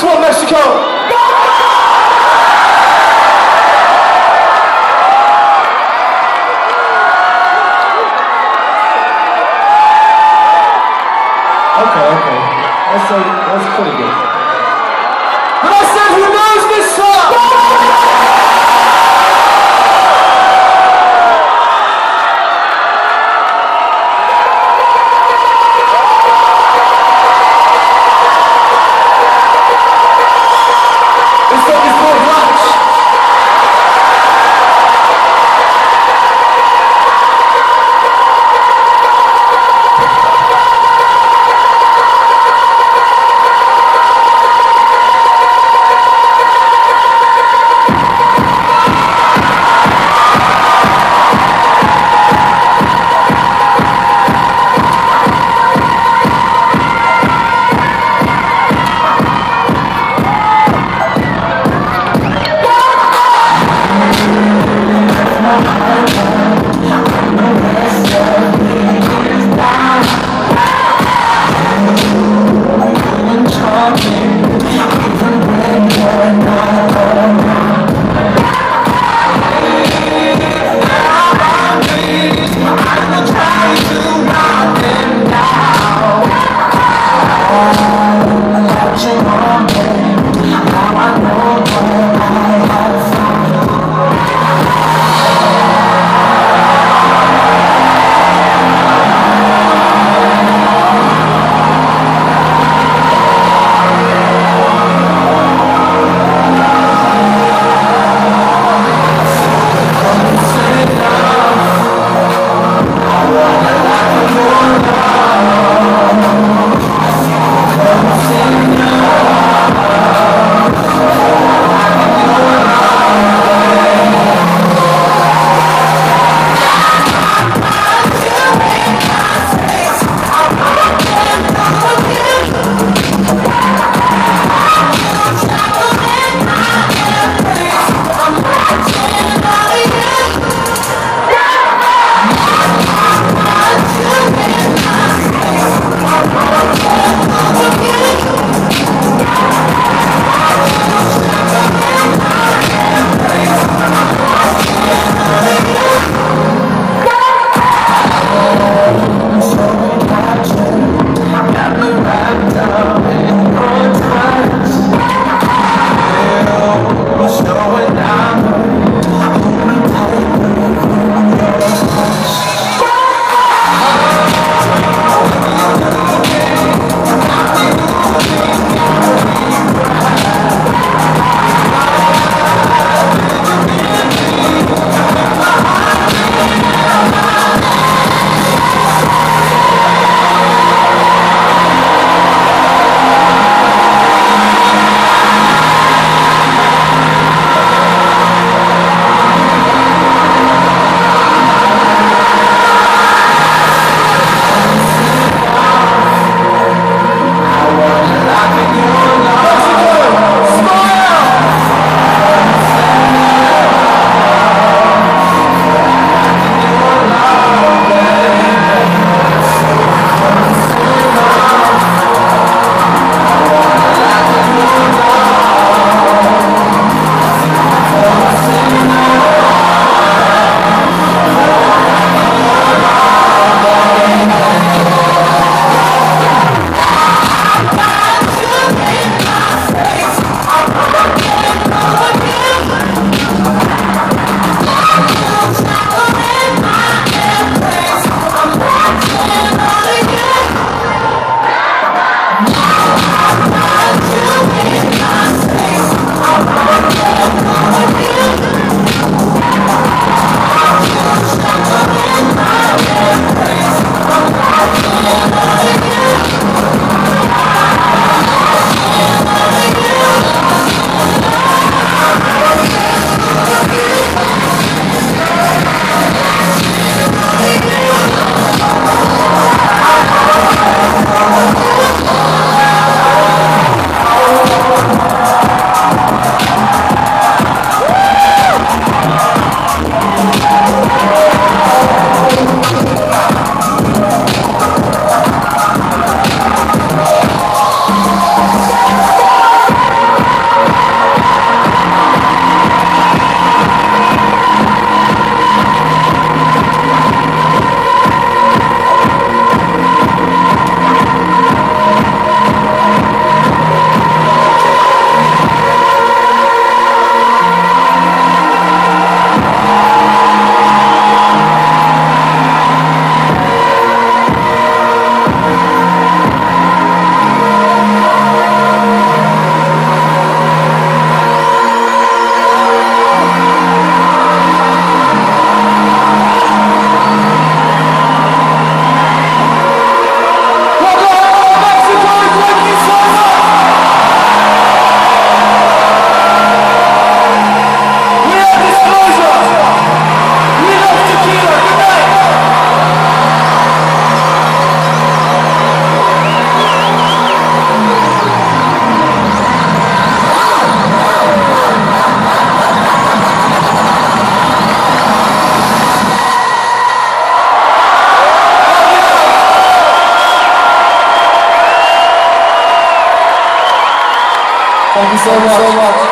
That's what Mexico. Okay, okay. That's, a, that's pretty good. I said, who knows this song? 我们说过